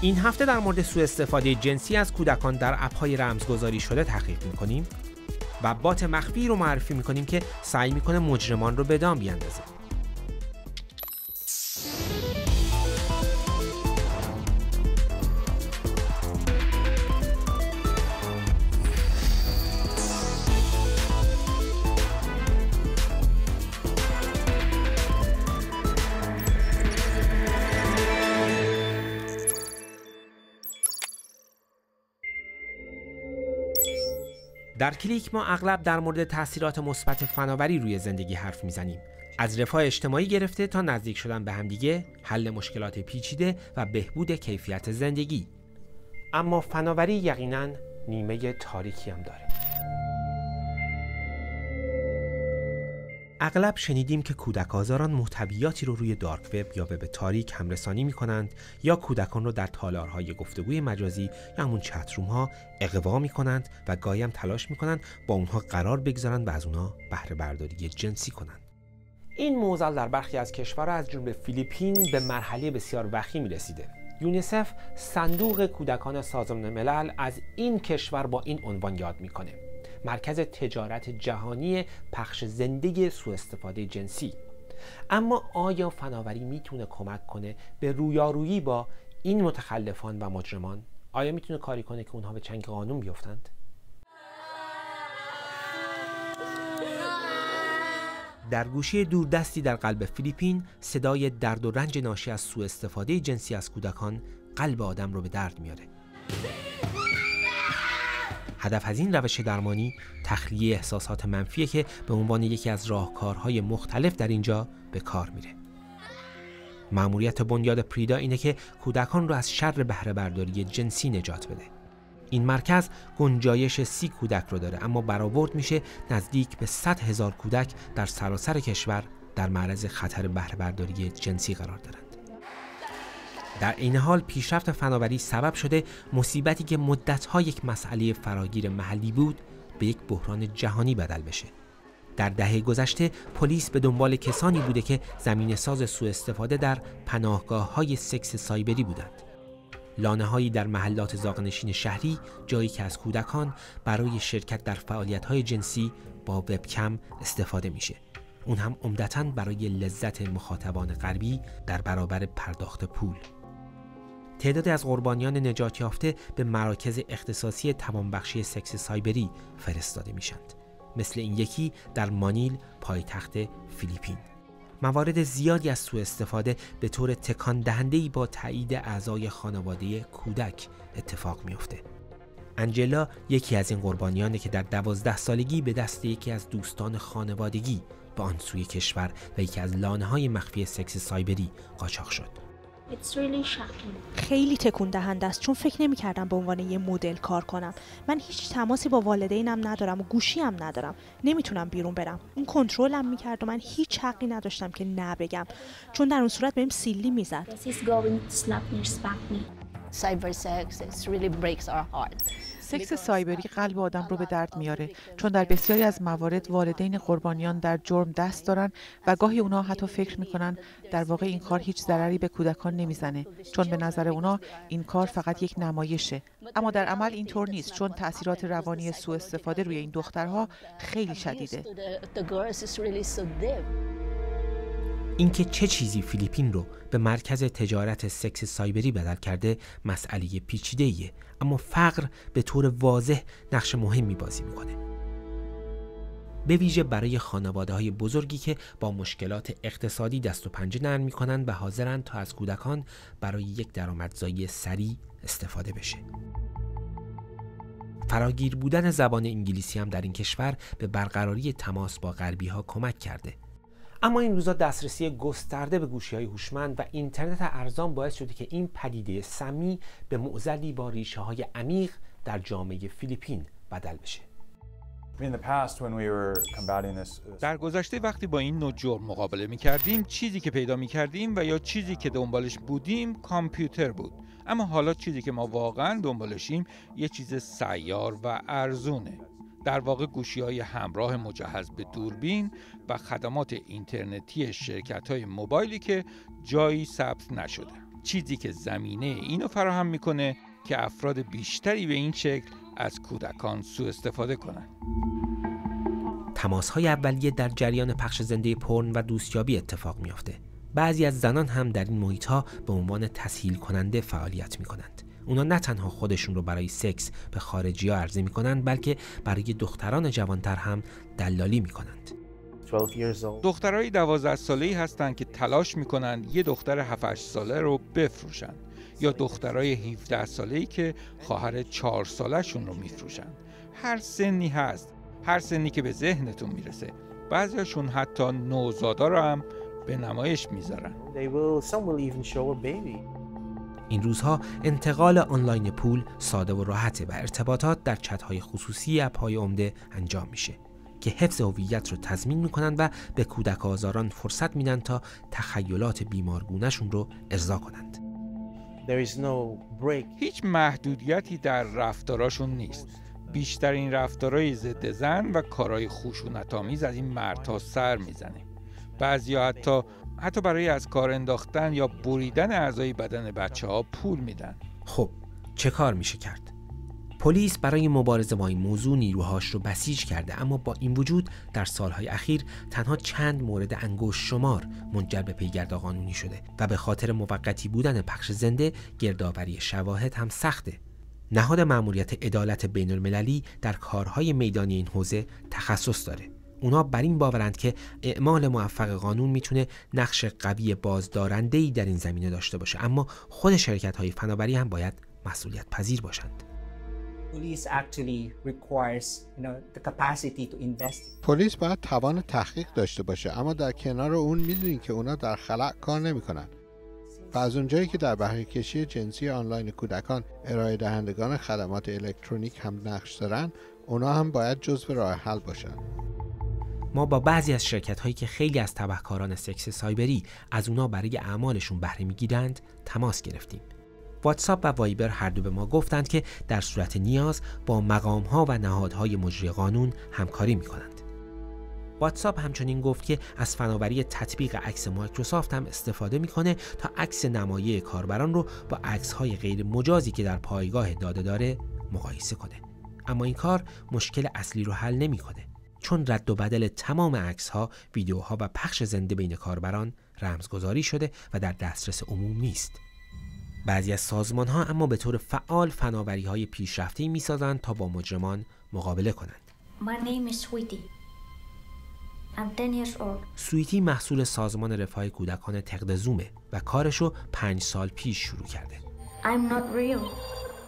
این هفته در مورد سوء استفاده جنسی از کودکان در اپهای رمزگذاری شده تحقیق می‌کنیم و بات مخفی رو معرفی می‌کنیم که سعی می‌کنه مجرمان رو به دام بیاندازه. کلیک ما اغلب در مورد تاثیرات مثبت فناوری روی زندگی حرف می‌زنیم. از رفاه اجتماعی گرفته تا نزدیک شدن به همدیگه حل مشکلات پیچیده و بهبود کیفیت زندگی. اما فناوری یقینا نیمه تاریکی هم داره. اغلب شنیدیم که کودک آزاران محتویاتی رو روی دارک وب یا وب تاریک همرسانی می کنند یا کودکان رو در تالارهای گفتگوی مجازی یا همون چتروم ها اقوا می کنند و گاهی تلاش می کنند با اونها قرار بگذارند و از اونها بهره برداری جنسی کنند. این موزل در برخی از کشورها از جمله فیلیپین به مرحله بسیار وخیمی رسیده. یونیسف صندوق کودکان سازمان ملل از این کشور با این عنوان یاد می‌کنه. مرکز تجارت جهانی پخش زنده سوء استفاده جنسی. اما آیا فناوری می‌تونه کمک کنه به رویارویی با این متخلفان و مجرمان؟ آیا می‌تونه کاری کنه که اونها به چنگ قانون بیفتند؟ در گوشه دوردستی در قلب فیلیپین صدای درد و رنج ناشی از سوء استفاده جنسی از کودکان قلب آدم رو به درد میاره. هدف از این روش درمانی تخلیه احساسات منفیه که به عنوان یکی از راهکارهای مختلف در اینجا به کار میره. مأموریت بنیاد پریدا اینه که کودکان رو از شر بهره برداری جنسی نجات بده. این مرکز گنجایش سی کودک رو داره اما برآورد میشه نزدیک به 100 هزار کودک در سراسر کشور در معرض خطر بهره برداری جنسی قرار دارند. در این حال پیشرفت فناوری سبب شده مصیبتی که مدتها یک مسئله فراگیر محلی بود به یک بحران جهانی بدل بشه. در دهه گذشته پلیس به دنبال کسانی بوده که زمین ساز سوء استفاده در پناهگاه های سکس سایبری بودند. لانه هایی در محلات زاغنشین شهری جایی که از کودکان برای شرکت در فعالیت های جنسی با وبکم استفاده میشه. اون هم عمدتا برای لذت مخاطبان غربی در برابر پرداخت پول. تعدادی از قربانیان نجات یافته به مراکز اختصاصی توانبخشی سکس سایبری فرستاده میشند مثل این یکی در مانیل پایتخت فیلیپین موارد زیادی از سوء استفاده به طور تکان دهنده با تایید اعضای خانواده کودک اتفاق میافته. انجلا یکی از این قربانیانه که در دوازده سالگی به دست یکی از دوستان خانوادگی به آن سوی کشور و یکی از لانه های مخفی سکس سایبری قاچاق شد. خیلی تکون دهنده است چون فکر نمی کردم به عنوان یه مدل کار کنم. من هیچ تماسی با والدینم ندارم و گوشی هم ندارم. نمی‌تونم بیرون برم. اون کنترلم می‌کرد و من هیچ حقی نداشتم که نبگم. چون در اون صورت بهم سیلی می‌زد. Cyber sex, it really breaks our heart. سکس سایبری قلب آدم رو به درد میاره. چون در بسیاری از موارد والدین قربانیان در جرم دست دارن و گاهی اونا حتی فکر می‌کنن در واقع این کار هیچ ضرری به کودکان نمی‌زنه. چون به نظر اونا این کار فقط یک نمایشه. اما در عمل اینطور نیست چون تاثیرات روانی سوء استفاده روی این دخترها خیلی شدیده. اینکه چه چیزی فیلیپین رو به مرکز تجارت سکس سایبری بدل کرده مسئله پیچیده ایه اما فقر به طور واضح نقش مهمی بازی می‌کنه. به ویژه برای خانواده های بزرگی که با مشکلات اقتصادی دست و پنجه نرم می‌کنند و حاضرند تا از کودکان برای یک درآمدزایی سریع استفاده بشه. فراگیر بودن زبان انگلیسی هم در این کشور به برقراری تماس با غربی ها کمک کرده. اما این روزا دسترسی گسترده به گوشی های هوشمند و اینترنت ارزان باعث شده که این پدیده سمی به معزلی با ریشه های عمیق در جامعه فیلیپین بدل بشه. در گذشته وقتی با این نوع جرم مقابله می کردیم چیزی که پیدا می کردیم و یا چیزی که دنبالش بودیم کامپیوتر بود. اما حالا چیزی که ما واقعا دنبالشیم یه چیز سیار و ارزونه. در واقع گوشی های همراه مجهز به دوربین و خدمات اینترنتی شرکت های موبایلی که جایی ثبت نشده چیزی که زمینه اینو فراهم می‌کنه که افراد بیشتری به این شکل از کودکان سوء استفاده کنند. تماس های اولیه در جریان پخش زنده پرن و دوستیابی اتفاق میافته. بعضی از زنان هم در این محیط ها به عنوان تسهیل کننده فعالیت می کنند. اونا نه تنها خودشون رو برای سکس به خارجی ها عرضه می کنند بلکه برای دختران جوانتر هم دلالی می کنند. دخترای 12 ساله ای هستند که تلاش می‌کنند یه دختر 7 ساله رو بفروشند یا دخترای 17 ساله ای که خواهر 4 سالشون رو میفروشند هر سنی هست. هر سنی که به ذهنتون می‌رسه. بعضیاشون حتی نوزادا رو هم به نمایش می‌ذارن. این روزها انتقال آنلاین پول ساده و راحته و ارتباطات در چتهای خصوصی اپهای عمده انجام میشه که حفظ هویت رو تضمین می‌کنن و به کودک آزاران فرصت میدن تا تخیلات بیمارگونهشون رو ارضا کنند. هیچ محدودیتی در رفتاراشون نیست. بیشترین رفتارهای ضد زن و کارهای خشونت آمیز از این مردها سر می‌زنه. بعضیا حتی حتی برای از کار انداختن یا بریدن اعضای بدن بچه ها پول میدن. خب چه کار میشه کرد؟ پلیس برای مبارزه با این موضوع نیروهاش رو بسیج کرده اما با این وجود در سالهای اخیر تنها چند مورد انگوش شمار منجر به پیگرد قانونی شده و به خاطر موقتی بودن پخش زنده گردآوری شواهد هم سخته نهاد مأموریت عدالت بین المللی در کارهای میدانی این حوزه تخصص داره اونا بر این باورند که اعمال موفق قانون می‌تونه نقش قوی بازدارنده در این زمینه داشته باشه اما خود شرکت های فناوری هم باید مسئولیت پذیر باشند. پلیس باید توان تحقیق داشته باشه اما در کنار اون می‌دونین که اونا در خلع کار نمی‌کنن. و از اونجایی که در بهره کشی جنسی آنلاین کودکان ارائه دهندگان خدمات الکترونیک هم نقش دارن اونا هم باید جزو راه حل باشن ما با بعضی از شرکت هایی که خیلی از تبهکاران سکس سایبری از اونا برای اعمالشون بهره می‌گیرند تماس گرفتیم واتساپ و وایبر هر دو به ما گفتند که در صورت نیاز با مقام ها و نهادهای مجری قانون همکاری می کنند. واتساپ همچنین گفت که از فناوری تطبیق عکس مایکروسافت هم استفاده می‌کنه تا عکس نمایه کاربران رو با عکس های غیر مجازی که در پایگاه داده داره مقایسه کنه. اما این کار مشکل اصلی رو حل نمی‌کنه چون رد و بدل تمام عکس ها، ویدیوها و پخش زنده بین کاربران رمزگذاری شده و در دسترس عموم نیست. بعضی از سازمان ها اما به طور فعال فناوری های پیشرفته می سازند تا با مجرمان مقابله کنند. My name is Sweetie. I'm 10 years old. سویتی محصول سازمان رفاه کودکان تقدزومه و کارشو پنج سال پیش شروع کرده. I'm not real.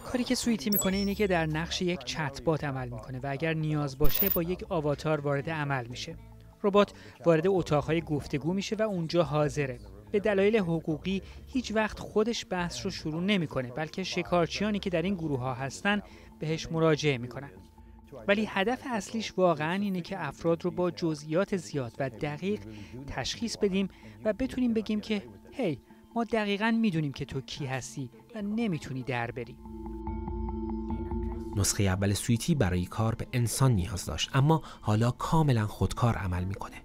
کاری که سویتی می‌کنه اینه که در نقش یک چت بات عمل می‌کنه و اگر نیاز باشه با یک آواتار وارد عمل میشه. ربات وارد اتاقهای گفتگو میشه و اونجا حاضره. به دلایل حقوقی هیچ وقت خودش بحث رو شروع نمی‌کنه بلکه شکارچیانی که در این گروه ها هستن بهش مراجعه می‌کنن ولی هدف اصلیش واقعا اینه که افراد رو با جزئیات زیاد و دقیق تشخیص بدیم و بتونیم بگیم که هی ما دقیقا می‌دونیم که تو کی هستی و نمی‌تونی در بری نسخه اول سویتی برای کار به انسان نیاز داشت اما حالا کاملا خودکار عمل می‌کنه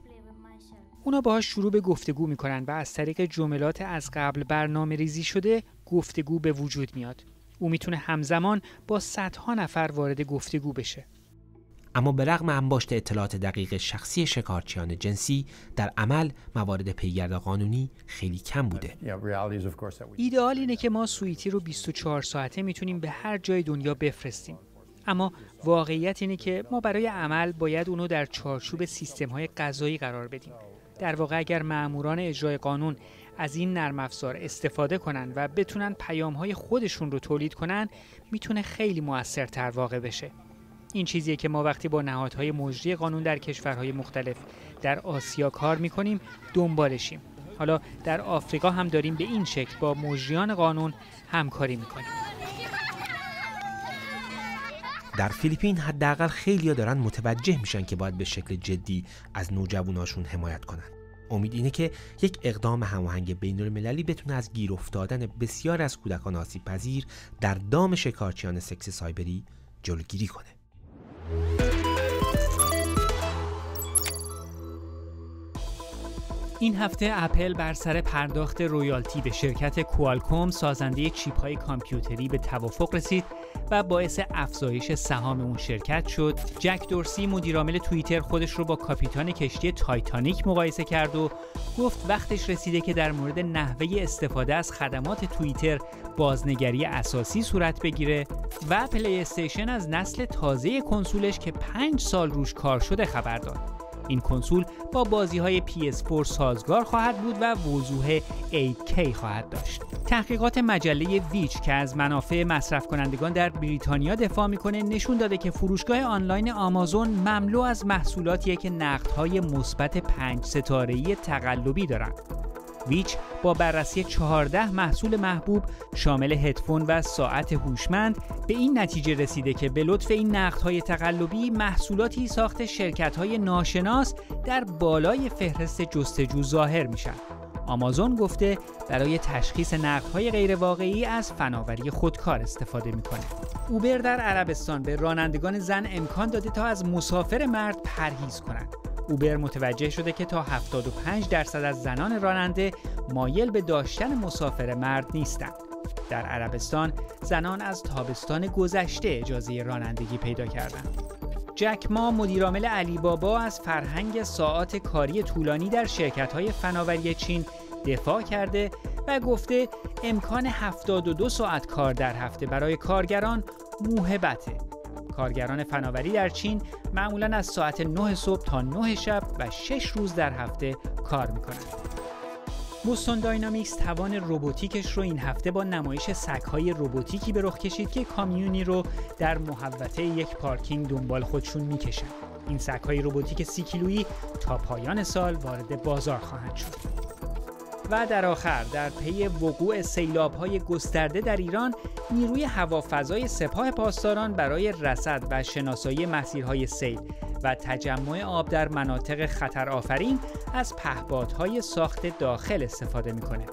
اونا باهاش شروع به گفتگو می‌کنن و از طریق جملات از قبل برنامه ریزی شده گفتگو به وجود میاد. او می‌تونه همزمان با صدها نفر وارد گفتگو بشه. اما به رغم انباشت اطلاعات دقیق شخصی شکارچیان جنسی در عمل موارد پیگرد قانونی خیلی کم بوده. ایدئال اینه که ما سویتی رو 24 ساعته می‌تونیم به هر جای دنیا بفرستیم. اما واقعیت اینه که ما برای عمل باید اونو در چارچوب سیستم های قضایی قرار بدیم. در واقع اگر ماموران اجرای قانون از این نرم افزار استفاده کنن و بتونن پیام های خودشون رو تولید کنن می‌تونه خیلی موثرتر واقع بشه این چیزیه که ما وقتی با نهادهای مجری قانون در کشورهای مختلف در آسیا کار می‌کنیم دنبالشیم. حالا در آفریقا هم داریم به این شکل با مجریان قانون همکاری می‌کنیم. در فیلیپین حداقل خیلیا دارن متوجه میشن که باید به شکل جدی از نوجواناشون حمایت کنن. امید اینه که یک اقدام هماهنگ بین المللی بتونه از گیر افتادن بسیار از کودکان آسیب پذیر در دام شکارچیان سکس سایبری جلوگیری کنه. این هفته اپل بر سر پرداخت رویالتی به شرکت کوالکوم سازنده چیپ های کامپیوتری به توافق رسید و باعث افزایش سهام اون شرکت شد. جک دورسی مدیرعامل توییتر خودش رو با کاپیتان کشتی تایتانیک مقایسه کرد و گفت وقتش رسیده که در مورد نحوه استفاده از خدمات توییتر بازنگری اساسی صورت بگیره و پلی استیشن از نسل تازه کنسولش که پنج سال روش کار شده خبر داد. این کنسول با بازی های PS4 سازگار خواهد بود و وضوح 8K خواهد داشت. تحقیقات مجله Which که از منافع مصرف کنندگان در بریتانیا دفاع می‌کنه نشون داده که فروشگاه آنلاین آمازون مملو از محصولاتیه که نقدهای مثبت پنج ستاره‌ای تقلبی دارند. ویچ با بررسی 14 محصول محبوب شامل هدفون و ساعت هوشمند به این نتیجه رسیده که به لطف این نقدهای تقلبی محصولاتی ساخت شرکت‌های ناشناس در بالای فهرست جستجو ظاهر میشن. آمازون گفته برای تشخیص نقدهای غیرواقعی از فناوری خودکار استفاده می‌کنه. اوبر در عربستان به رانندگان زن امکان داده تا از مسافر مرد پرهیز کنند. اوبر متوجه شده که تا 75 درصد از زنان راننده مایل به داشتن مسافر مرد نیستند. در عربستان زنان از تابستان گذشته اجازه رانندگی پیدا کردند. جک ما مدیرعامل علی بابا از فرهنگ ساعات کاری طولانی در شرکت های فناوری چین دفاع کرده و گفته امکان 72 ساعت کار در هفته برای کارگران موهبته کارگران فناوری در چین معمولا از ساعت 9 صبح تا 9 شب و 6 روز در هفته کار می‌کنند. بوستون داینامیکس توان روباتیکش رو این هفته با نمایش سگهای روباتیکی به رخ کشید که کامیونی رو در محوطه یک پارکینگ دنبال خودشون می‌کشن. این سگهای روباتیک سی کیلویی تا پایان سال وارد بازار خواهند شد. و در آخر در پی وقوع سیلاب های گسترده در ایران نیروی هوافضای سپاه پاسداران برای رصد و شناسایی مسیرهای سیل و تجمع آب در مناطق خطر آفرین از پهپادهای ساخت داخل استفاده می‌کنه.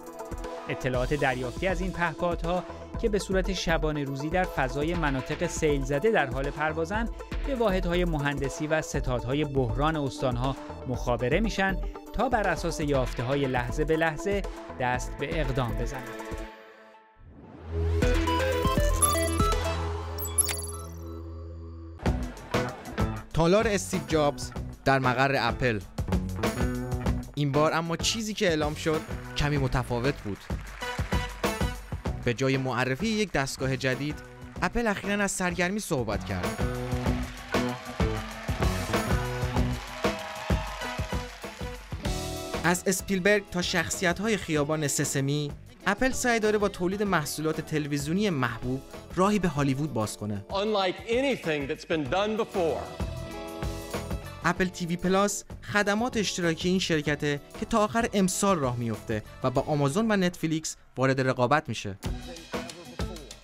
اطلاعات دریافتی از این پهپادها که به صورت شبانه روزی در فضای مناطق سیل زده در حال پروازن به واحدهای مهندسی و ستادهای بحران استانها مخابره میشن تا بر اساس یافته های لحظه به لحظه دست به اقدام بزنند. تالار استیو جابز در مقر اپل. این بار اما چیزی که اعلام شد کمی متفاوت بود. به جای معرفی یک دستگاه جدید اپل اخیرا از سرگرمی صحبت کرد. از اسپیلبرگ تا شخصیت های خیابان سسمی اپل سعی داره با تولید محصولات تلویزیونی محبوب راهی به هالیوود باز کنه. اپل تیوی پلاس خدمات اشتراکی این شرکته که تا آخر امسال راه میفته و با آمازون و نتفلیکس وارد رقابت میشه.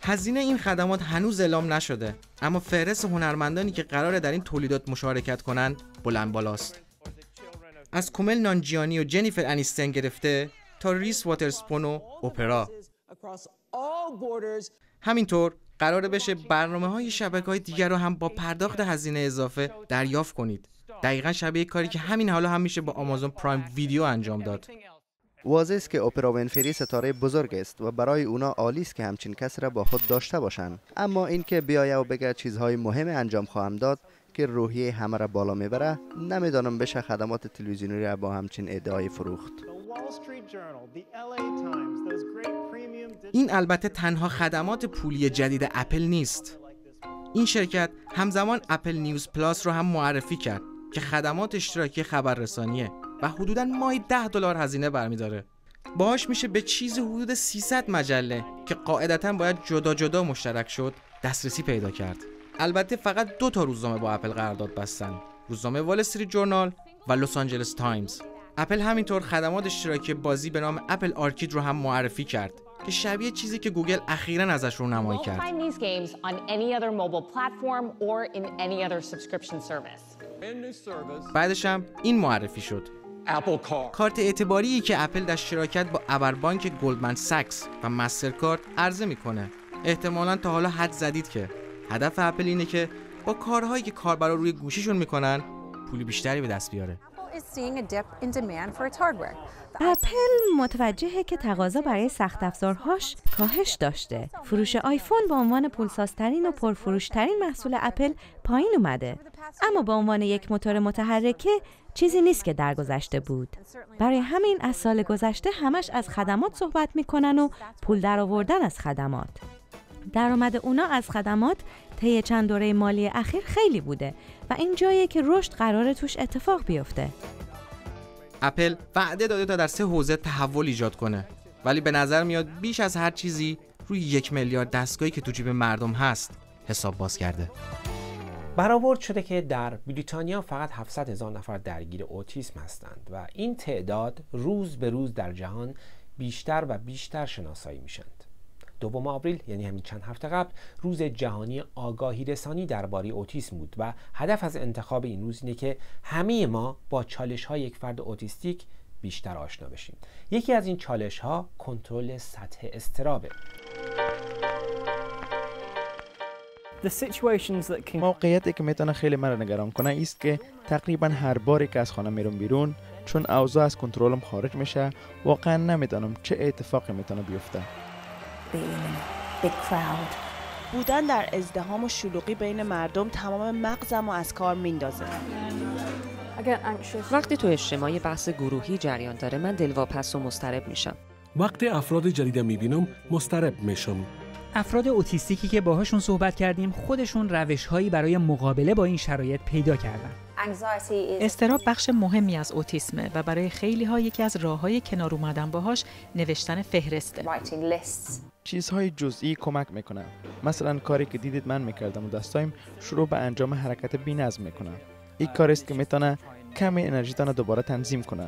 هزینه این خدمات هنوز اعلام نشده اما فهرست هنرمندانی که قراره در این تولیدات مشارکت کنند بلند بالاست. از کومل نانجیانی و جنیفر انیستن گرفته تا ریس واترسپون و اپرا. همینطور قرار بشه برنامه های شبکه های دیگر رو هم با پرداخت هزینه اضافه دریافت کنید. دقیقا شبیه کاری که همین حالا هم میشه با آمازون پرایم ویدیو انجام داد. واضح است که اپرا ونفری ستاره بزرگ است و برای اونا عالی است که همچین کسی را با خود داشته باشند. اما اینکه بیایه و بگه چیزهای مهم انجام خواهم داد که روحیه همه را بالا می‌بره نمی‌دانم بشه خدمات تلویزیونی را با همچین ادعای فروخت. این البته تنها خدمات پولی جدید اپل نیست. این شرکت همزمان اپل نیوز پلاس رو هم معرفی کرد که خدمات اشتراکی خبررسانیه و حدودا ماهی 10 دلار هزینه برمیداره. باهاش میشه به چیزی حدود 300 مجله که قاعدتا باید جدا جدا مشترک شد دسترسی پیدا کرد. البته فقط دو تا روزنامه با اپل قرارداد بستن. روزنامه وال استریت جورنال و لس آنجلس تایمز. اپل همینطور خدمات اشتراکی بازی به نام اپل آرکید رو هم معرفی کرد که شبیه چیزی که گوگل اخیرا ازش رو نمایی کرد بعدش هم این معرفی شد. کارت اعتباری که اپل در شراکت با ابربانک گلدمن ساکس و مسترکارد عرضه می‌کنه. احتمالا تا حالا حدس زدید که. هدف اپل اینه که با کارهایی که کاربرا روی گوشیشون می‌کنن پول بیشتری به دست بیاره اپل متوجهه که تقاضا برای سخت افزارهاش کاهش داشته. فروش آیفون به عنوان پولسازترین و پرفروشترین محصول اپل پایین اومده. اما به عنوان یک موتور متحرکه چیزی نیست که در گذشته بود. برای همین از سال گذشته همش از خدمات صحبت می‌کنن و پول در آوردن از خدمات. درآمد اونا از خدمات طی چند دوره مالی اخیر خیلی بوده و این جاییه که رشد قرار توش اتفاق بیفته. اپل وعده داده تا در سه حوزه تحول ایجاد کنه ولی به نظر میاد بیش از هر چیزی روی یک میلیارد دستگاهی که تو جیب مردم هست حساب باز کرده برآورد شده که در بریتانیا فقط 700 هزار نفر درگیر اوتیسم هستند و این تعداد روز به روز در جهان بیشتر و بیشتر شناسایی میشند. دوم آوریل یعنی همین چند هفته قبل روز جهانی آگاهی رسانی درباره اوتیسم بود و هدف از انتخاب این روز اینه که همه ما با چالش های یک فرد اوتیستیک بیشتر آشنا بشیم. یکی از این چالش ها کنترل سطح استرابه موقعیتی که می‌تونه خیلی مرا نگران کنه است که تقریبا هر باری که از خانه میرم بیرون چون اوضاع از کنترلم خارج میشه واقعا نمی‌دانم چه اتفاقی می‌تونه بیفته. بودن در ازدهام و شلوغی بین مردم تمام مغزم و از کار میندازه. وقتی تو اجتماع بحث گروهی جریان داره من دلواپس و مسترب میشم. وقتی افراد جدید می‌بینم مسترب میشم. افراد اوتیستیکی که باهاشون صحبت کردیم خودشون روش هایی برای مقابله با این شرایط پیدا کردن. استراب بخش مهمی از اوتیسمه و برای خیلی ها یکی از راه های کنار اومدن باهاش نوشتن فهرسته. چیزهای جزئی کمک می‌کنه. مثلا کاری که دیدید من می‌کردم و دستایم شروع به انجام حرکت بی نظم می‌کنه. این کاری است که می‌تونه کمی انرژیتان دوباره تنظیم کنه.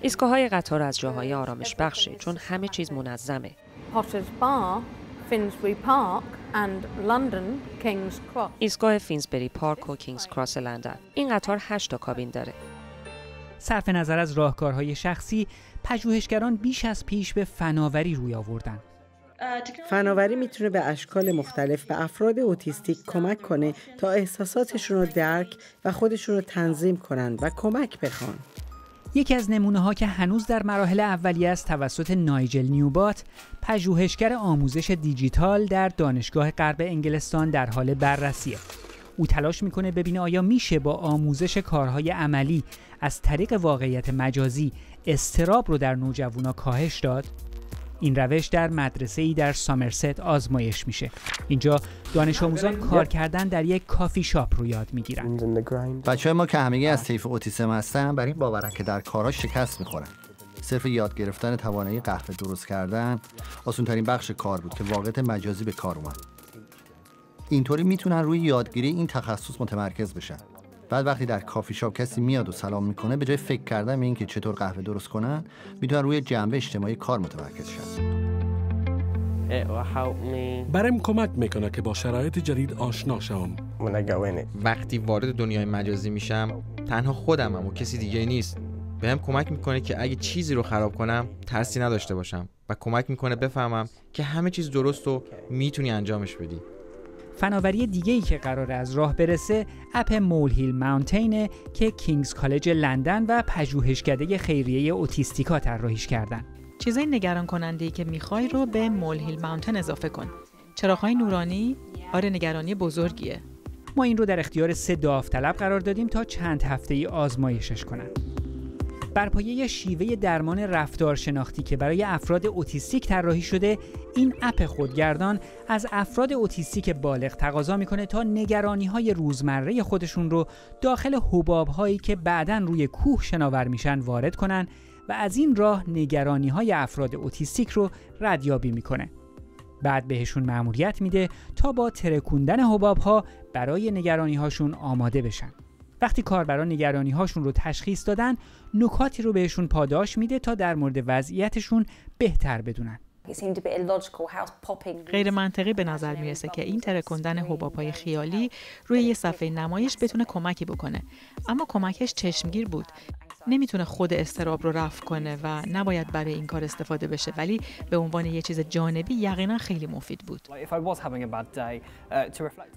ایستگاه های قطار از جاهای آرامش بخشه چون همه چیز منظمه. ایستگاه فینزبری پارک و کینگز کراس لندن. این قطار 8 تا کابین داره. صرف نظر از راهکارهای شخصی، پژوهشگران بیش از پیش به فناوری روی آوردن. فناوری می‌تونه به اشکال مختلف به افراد اوتیستیک کمک کنه تا احساساتشون رو درک و خودشون رو تنظیم کنن و کمک بخوان. یکی از نمونه ها که هنوز در مراحل اولیه است توسط نایجل نیوبات پژوهشگر آموزش دیجیتال در دانشگاه غرب انگلستان در حال بررسیه. او تلاش می‌کنه ببینه آیا میشه با آموزش کارهای عملی از طریق واقعیت مجازی استراب رو در نوجوانا کاهش داد این روش در مدرسه ای در سامرست آزمایش میشه. اینجا دانش آموزان کار کردن در یک کافی شاپ رو یاد می‌گیرن. بچه ما که همگی از طیف اوتیسم هستن بر این باورن که در کارها شکست می‌خورن. صرف یاد گرفتن توانایی قهوه درست کردن آسون ترین بخش کار بود که واقعیت مجازی به کار اومد. اینطوری می‌تونن روی یادگیری این تخصص متمرکز بشن. بعد وقتی در کافی شاپ کسی میاد و سلام می‌کنه به جای فکر کردن به اینکه چطور قهوه درست کنن می‌تونن روی جنبه اجتماعی کار متمرکز شن. برم کمک می‌کنه که با شرایط جدید آشنا شوم. وقتی وارد دنیای مجازی میشم تنها خودمم و کسی دیگه نیست. بهم کمک می‌کنه که اگه چیزی رو خراب کنم ترسی نداشته باشم و کمک می‌کنه بفهمم که همه چیز درست و می‌تونی انجامش بدی. فناوری دیگه ای که قرار از راه برسه اپ مول هیل ماونتینه که کینگز کالج لندن و پژوهشکده خیریه اوتیستیکا طراحیش کردن. چیزای نگران کننده ای که می‌خوای رو به مول هیل ماونتن اضافه کن. چراغ‌های نورانی آره نگرانی بزرگیه. ما این رو در اختیار سه داوطلب قرار دادیم تا چند هفته ای آزمایشش کنن. بر پایه شیوه درمان رفتار شناختی که برای افراد اوتیستیک طراحی شده این اپ خودگردان از افراد اوتیستیک بالغ تقاضا می‌کنه تا نگرانی های روزمره خودشون رو داخل حباب هایی که بعدا روی کوه شناور میشن وارد کنن و از این راه نگرانی های افراد اوتیستیک رو ردیابی می‌کنه. بعد بهشون مأموریت میده تا با ترکوندن حباب ها برای نگرانی هاشون آماده بشن. وقتی کاربران نگرانی هاشون رو تشخیص دادن نکاتی رو بهشون پاداش میده تا در مورد وضعیتشون بهتر بدونن. غیر منطقی به نظر می‌رسه که این ترکندن حبابهای خیالی روی یه صفحه نمایش بتونه کمکی بکنه. اما کمکش چشمگیر بود. نمی‌تونه خود استراب رو رفع کنه و نباید برای این کار استفاده بشه. ولی به عنوان یه چیز جانبی یقینا خیلی مفید بود.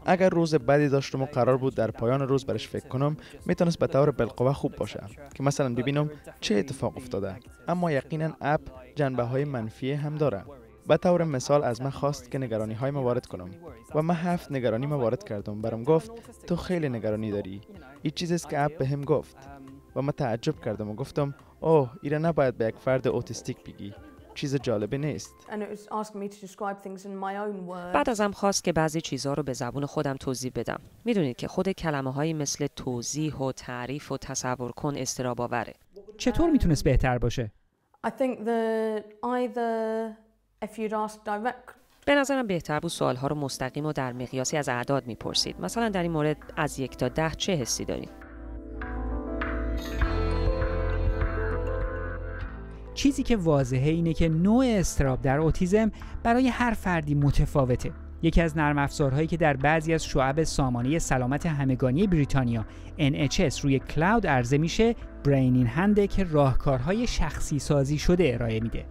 اگر روز بدی داشتم و قرار بود در پایان روز برش فکر کنم می‌تونست به طور بالقوه خوب باشه. که مثلا ببینم چه اتفاق افتاده. اما یقینا اپ جنبه های منفی هم داره. به طور مثال از من خواست که نگرانی های ما وارد کنم. و من هفت نگرانی ما وارد کردم. برام گفت تو خیلی نگرانی داری. این چیزی است که اپ به هم گفت. و من تعجب کردم و گفتم اوه ایره نباید به یک فرد اوتیستیک بگی. چیز جالبی نیست. بعد ازم خواست که بعضی چیزها رو به زبون خودم توضیح بدم. می‌دونید که خود کلمه هایی مثل توضیح و تعریف و تصور کن استراب آوره. چطور می‌تونست بهتر باشه؟ به نظرم بهتر بود سوالها رو مستقیم و در مقیاسی از اعداد می‌پرسید. مثلا در این مورد از یک تا ده چه حسی دارید چیزی که واضحه اینه که نوع استراب در اوتیزم برای هر فردی متفاوته یکی از نرم افزارهایی که در بعضی از شعب سامانه سلامت همگانی بریتانیا NHS روی کلاود عرضه میشه برینین هنده که راهکارهای شخصی سازی شده ارائه میده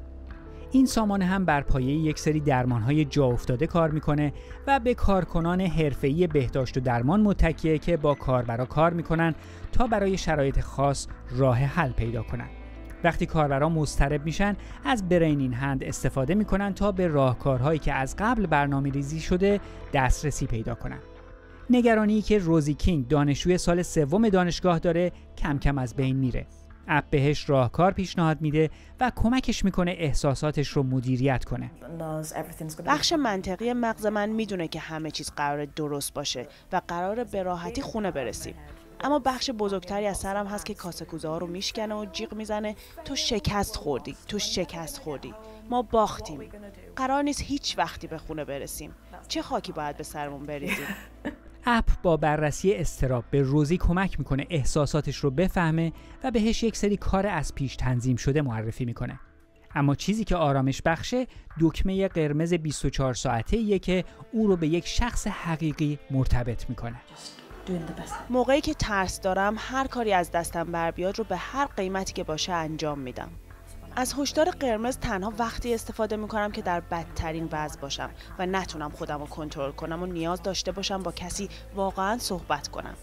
این سامانه هم بر پایه یک سری درمانهای جا افتاده کار می‌کنه و به کارکنان حرفه‌ای بهداشت و درمان متکیه که با کاربرا کار می‌کنن تا برای شرایط خاص راه حل پیدا کنن. وقتی کاربرا مضطرب میشن از برینین هند استفاده می‌کنن تا به راهکارهایی که از قبل برنامه ریزی شده دسترسی پیدا کنن. نگرانی که روزی کینگ دانشجوی سال سوم دانشگاه داره کم کم از بین میره. اپ بهش راهکار پیشنهاد میده و کمکش می‌کنه احساساتش رو مدیریت کنه. بخش منطقی مغز من می‌دونه که همه چیز قرار درست باشه و قرار به راحتی خونه برسیم. اما بخش بزرگتری از سرم هست که کاسه کوزه ها رو میشکنه و جیغ می‌زنه. تو شکست خوردی تو شکست خوردی. ما باختیم. قرار نیست هیچ وقتی به خونه برسیم. چه خاکی باید به سرمون بریزیم؟ اپ با بررسی استراب به روزی کمک می‌کنه احساساتش رو بفهمه و بهش یک سری کار از پیش تنظیم شده معرفی می‌کنه. اما چیزی که آرامش بخشه دکمه قرمز 24 ساعته که او رو به یک شخص حقیقی مرتبط می‌کنه. موقعی که ترس دارم هر کاری از دستم بر بیاد رو به هر قیمتی که باشه انجام میدم. از هشدار قرمز تنها وقتی استفاده می‌کنم که در بدترین وضع باشم و نتونم خودم رو کنترل کنم و نیاز داشته باشم با کسی واقعا صحبت کنم.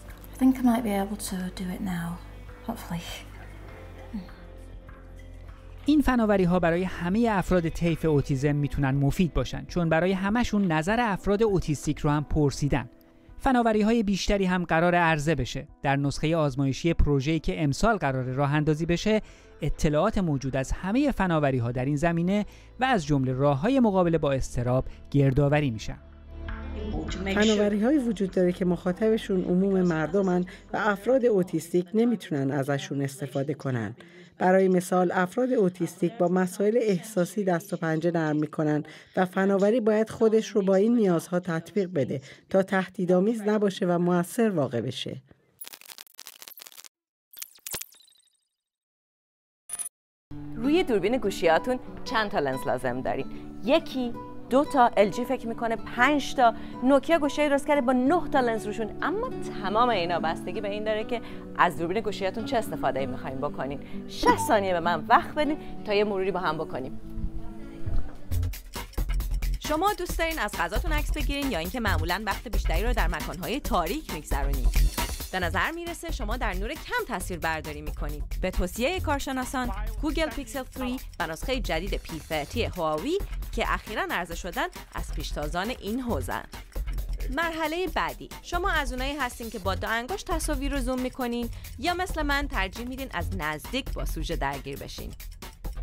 این فناوری ها برای همه افراد طیف اوتیزم می‌تونن مفید باشن چون برای همشون نظر افراد اوتیستیک رو هم پرسیدن. فناوری های بیشتری هم قرار عرضه بشه. در نسخه آزمایشی پروژه‌ای که امسال قرار راه اندازی بشه اطلاعات موجود از همه فناوری ها در این زمینه و از جمله راه های مقابله با استراب گردآوری میشن. فناوری های وجود داره که مخاطبشون عموم مردمن و افراد اوتیستیک نمی‌تونن ازشون استفاده کنن. برای مثال افراد اوتیستیک با مسائل احساسی دست و پنجه نرم می‌کنن و فناوری باید خودش رو با این نیازها تطبیق بده تا تهدیدآمیز نباشه و موثر واقع بشه. روی دوربین گوشیاتون چند تا لنز لازم دارین؟ یکی دو تا LG فکر می‌کنه 5 تا نوکیا گوشی درست کرده با 9 تا لنز روشون. اما تمام اینا بستگی به این داره که از دوربین گوشیاتون چه استفاده ای می‌خواین بکنین. 60 ثانیه به من وقت بدین تا یه مروری با هم بکنیم. شما دوست دارین از غذاتون عکس بگیرین یا اینکه معمولا وقت بیشتری رو در مکانهای تاریک میگذرونید؟ به نظر می‌رسه شما در نور کم تصویر برداری می‌کنید. به توصیه کارشناسان گوگل پیکسل 3 و نسخه جدید پی 30 هواوی که اخیرا عرضه شدن از پیشتازان این حوزه‌ن مرحله بعدی. شما از اونایی هستین که با دو انگشت تصاویر رو زوم می‌کنین یا مثل من ترجیح میدین از نزدیک با سوژه درگیر بشین.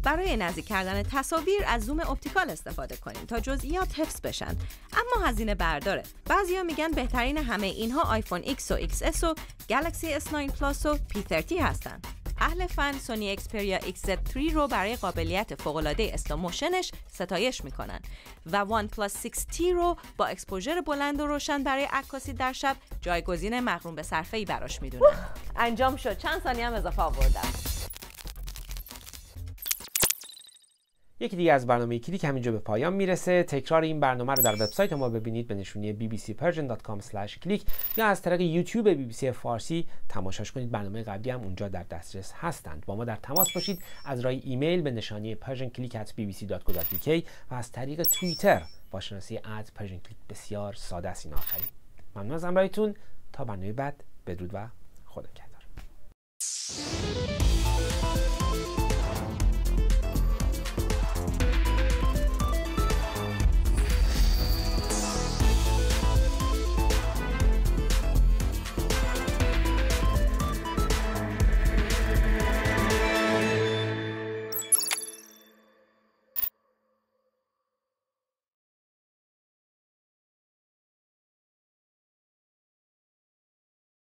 برای نزدیک کردن تصاویر از زوم optical استفاده کنیم تا جزئیات حفظ بشن. اما هزینه برداره. بعضیا میگن بهترین همه اینها آیفون X و XS و گلکسی S9 Plus و P30 هستن. اهل فن سونی اکسپریا XZ3 رو برای قابلیت فوق‌العاده motion ش ستایش می‌کنن و وان پلاس 6T رو با exposure بلند و روشن برای عکاسی در شب جایگزین مقرون به صرفه ای براش می‌دونن. انجام شد. چند ثانیه هم اضافه آوردم. یکی دیگه از برنامه کلیک همینجا به پایان می‌رسه. تکرار این برنامه رو در وبسایت ما ببینید به نشونی bbcpersian.com/click یا از طریق یوتیوب سی فارسی تماشاش کنید. برنامه قبلی هم اونجا در دسترس هستند. با ما در تماس باشید. از راه ایمیل به نشانی persianclick@bbc.co.uk و از طریق توییتر با شناسی @persianclick بسیار ساده است این آخری. ممنون از همراهیتون. تا برنامه بعد. بدرود و خدا نگهدار.